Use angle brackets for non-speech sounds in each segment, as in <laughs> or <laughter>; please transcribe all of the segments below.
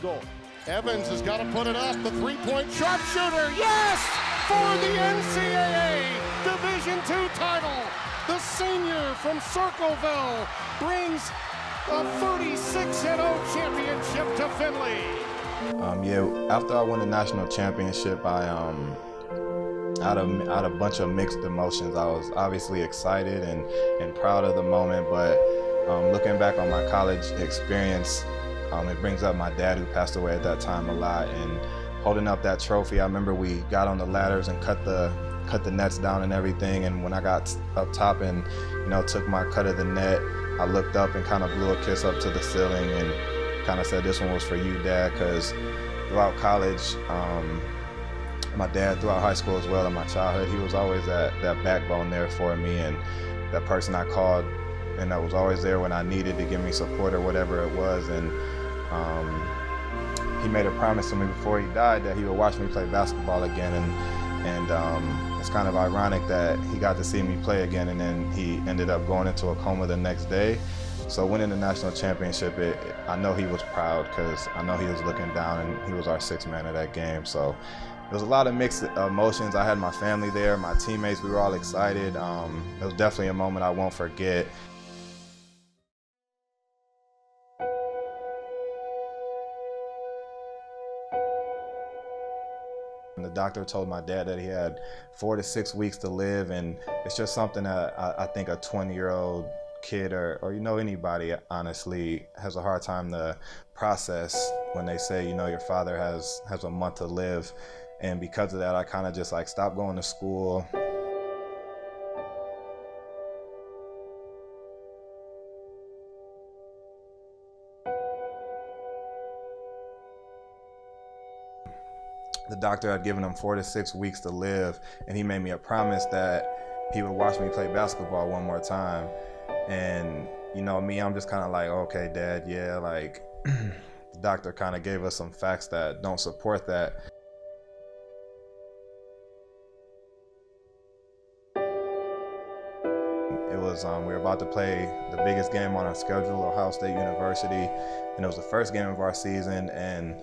the goal. Evans has got to put it up. The three-point sharpshooter. Yes! For the NCAA Division II title. The senior from Circleville brings a 36-0 championship to Findlay. Um, yeah, after I won the national championship, I um, out of out a bunch of mixed emotions. I was obviously excited and and proud of the moment, but um, looking back on my college experience, um, it brings up my dad who passed away at that time a lot, and holding up that trophy. I remember we got on the ladders and cut the cut the nets down and everything, and when I got up top and you know took my cut of the net, I looked up and kind of blew a kiss up to the ceiling and kind of said, "This one was for you, Dad," because throughout college. Um, my dad throughout high school as well in my childhood he was always that that backbone there for me and that person i called and that was always there when i needed to give me support or whatever it was and um, he made a promise to me before he died that he would watch me play basketball again and and um, it's kind of ironic that he got to see me play again and then he ended up going into a coma the next day so winning the national championship, it, I know he was proud because I know he was looking down and he was our sixth man of that game. So there was a lot of mixed emotions. I had my family there, my teammates, we were all excited. Um, it was definitely a moment I won't forget. And the doctor told my dad that he had four to six weeks to live, and it's just something that I, I think a 20 year old kid or, or you know anybody honestly has a hard time to process when they say you know your father has has a month to live. And because of that i kind of just like stopped going to school doctor had given him four to six weeks to live and he made me a promise that he would watch me play basketball one more time. And you know me i'm just kind of like okay dad yeah like <clears throat> the doctor kind of gave us some facts that don't support that. It was um, we were about to play the biggest game on our schedule ohio state university and it was the first game of our season and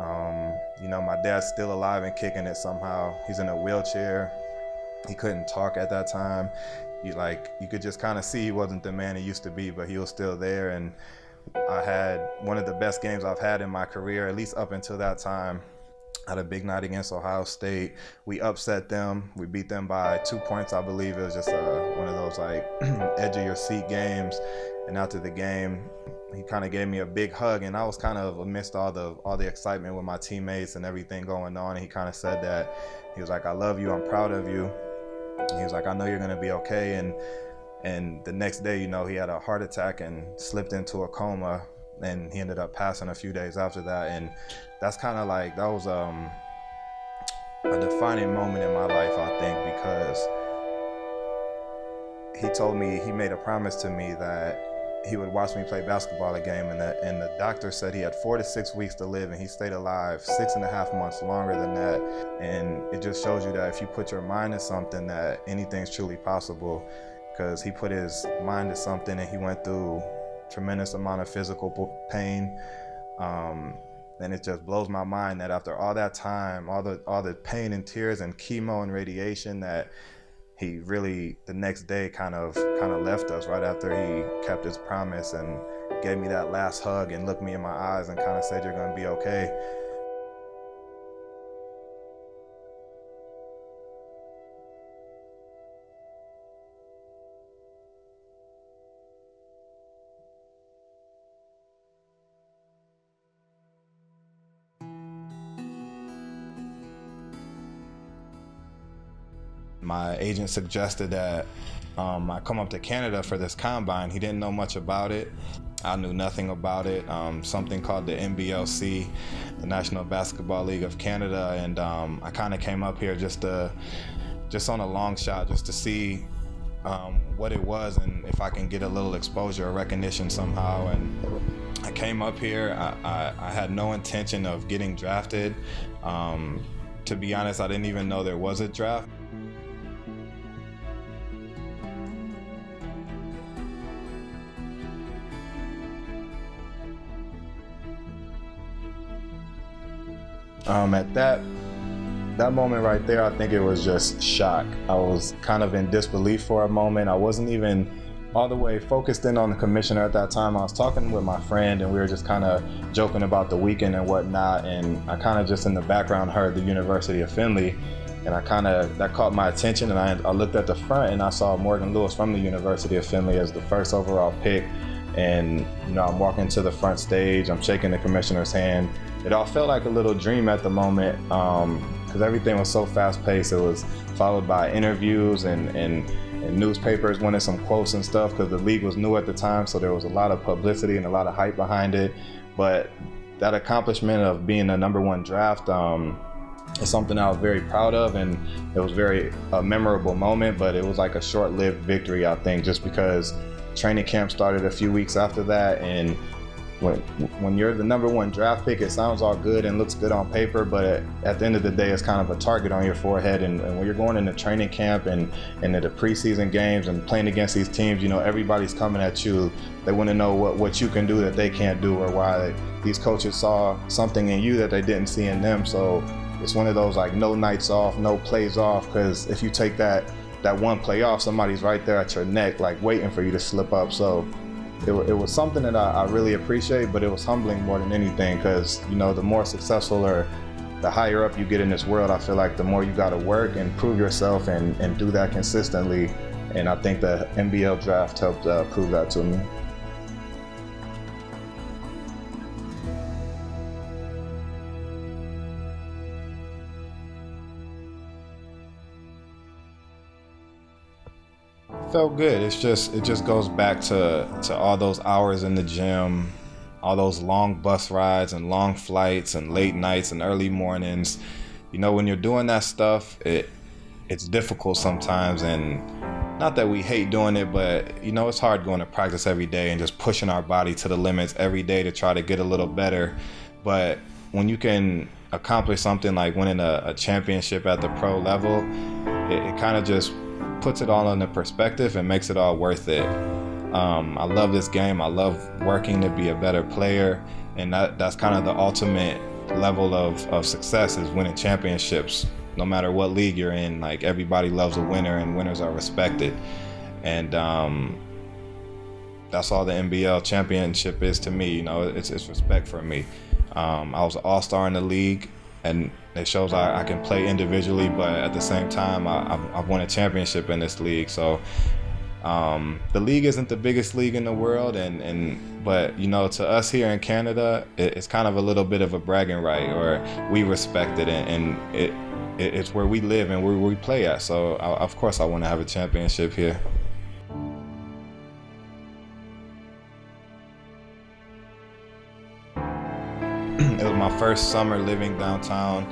um, you know my dad's still alive and kicking it somehow he's in a wheelchair he couldn't talk at that time you like you could just kind of see he wasn't the man he used to be, but he was still there. And I had one of the best games I've had in my career, at least up until that time. Had a big night against Ohio State. We upset them. We beat them by two points, I believe. It was just a, one of those like <clears throat> edge of your seat games. And after the game, he kind of gave me a big hug, and I was kind of amidst all the all the excitement with my teammates and everything going on. And he kind of said that he was like, "I love you. I'm proud of you." He was like, I know you're gonna be okay. And and the next day, you know, he had a heart attack and slipped into a coma and he ended up passing a few days after that. And that's kind of like that was um a defining moment in my life, I think, because he told me he made a promise to me that he would watch me play basketball a game, and the, and the doctor said he had four to six weeks to live, and he stayed alive six and a half months longer than that. And it just shows you that if you put your mind to something, that anything's truly possible. Because he put his mind to something, and he went through tremendous amount of physical pain. Um, and it just blows my mind that after all that time, all the all the pain and tears and chemo and radiation, that he really the next day kind of kind of left us right after he kept his promise and gave me that last hug and looked me in my eyes and kind of said you're going to be okay my agent suggested that um, I come up to Canada for this combine. He didn't know much about it. I knew nothing about it. Um, something called the NBLC, the National Basketball League of Canada, and um, I kind of came up here just to, just on a long shot, just to see um, what it was and if I can get a little exposure or recognition somehow. And I came up here. I, I, I had no intention of getting drafted. Um, to be honest, I didn't even know there was a draft. Um, at that that moment right there, I think it was just shock. I was kind of in disbelief for a moment. I wasn't even all the way focused in on the commissioner at that time. I was talking with my friend and we were just kind of joking about the weekend and whatnot. And I kind of just in the background heard the University of Findlay. And I kind of, that caught my attention. And I, I looked at the front and I saw Morgan Lewis from the University of Findlay as the first overall pick. And, you know, I'm walking to the front stage, I'm shaking the commissioner's hand. It all felt like a little dream at the moment because um, everything was so fast paced. It was followed by interviews and, and and newspapers wanted some quotes and stuff because the league was new at the time, so there was a lot of publicity and a lot of hype behind it. But that accomplishment of being a number one draft um, is something I was very proud of, and it was very a memorable moment. But it was like a short-lived victory, I think, just because training camp started a few weeks after that, and when when you're the number one draft pick, it sounds all good and looks good on paper, but at the end of the day, it's kind of a target on your forehead. And, and when you're going into training camp and into the preseason games and playing against these teams, you know everybody's coming at you. They want to know what what you can do that they can't do, or why these coaches saw something in you that they didn't see in them. So it's one of those like no nights off, no plays off, because if you take that that one play off, somebody's right there at your neck, like waiting for you to slip up. So it, it was something that I, I, really appreciate, but it was humbling more than anything because, you know, the more successful or the higher up you get in this world, I feel like the more you got to work and prove yourself and, and do that consistently. And I think the NBL draft helped uh, prove that to me. Felt good. It's just it just goes back to to all those hours in the gym, all those long bus rides and long flights and late nights and early mornings. You know, when you're doing that stuff, it it's difficult sometimes and not that we hate doing it, but you know, it's hard going to practice every day and just pushing our body to the limits every day to try to get a little better. But when you can accomplish something like winning a, a championship at the pro level, it, it kind of just puts it all into perspective and makes it all worth it. Um, I love this game. I love working to be a better player, and that, that's kind of the ultimate level of, of success is winning championships. No matter what league you're in, like everybody loves a winner, and winners are respected. And um, that's all the NBL championship is to me. You know, it's, it's respect for me. Um, I was an all star in the league and it shows I, I, can play individually, but at the same time, I, have won a championship in this league. So um, the league isn't the biggest league in the world, and, and but you know, to us here in Canada, it, it's kind of a little bit of a bragging right, or we respect it, and, and it, it, it's where we live and where we play at. So I, of course, I want to have a championship here. First summer living downtown.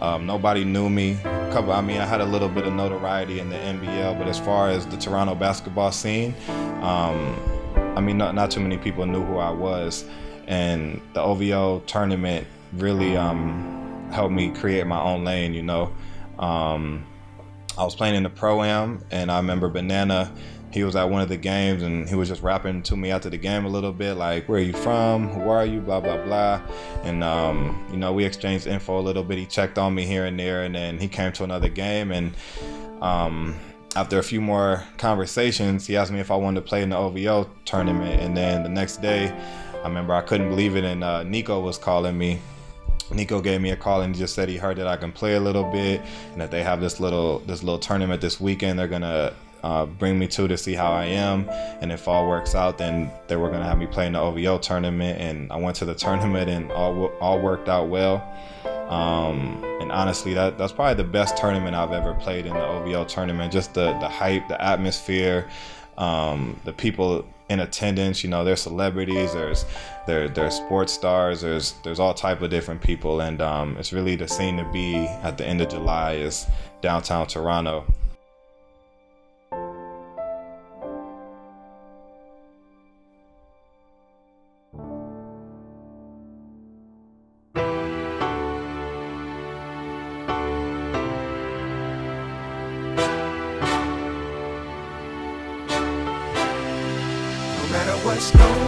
Um, nobody knew me. Couple, I mean, I had a little bit of notoriety in the NBL, but as far as the Toronto basketball scene, um, I mean, not, not too many people knew who I was. And the OVO tournament really um, helped me create my own lane, you know. Um, I was playing in the pro am, and I remember Banana he was at one of the games and he was just rapping to me after the game a little bit, like, where are you from? Who are you? Blah, blah, blah. And, um, you know, we exchanged info a little bit. He checked on me here and there, and then he came to another game. And um, after a few more conversations, he asked me if I wanted to play in the OVO tournament. And then the next day, I remember I couldn't believe it, and uh, Nico was calling me. Nico gave me a call and just said he heard that I can play a little bit and that they have this little this little tournament this weekend. They're gonna uh, bring me to to see how I am. And if all works out, then they were gonna have me play in the OVO tournament. And I went to the <laughs> tournament and all all worked out well. Um, and honestly, that that's probably the best tournament I've ever played in the OVO tournament. Just the the hype, the atmosphere, um, the people in attendance. You know, there's celebrities, there's there there's sports stars, there's there's all type of different people, and um, it's really the scene to be at the end of July is downtown Toronto. Going